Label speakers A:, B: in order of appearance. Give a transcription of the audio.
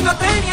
A: nível tem.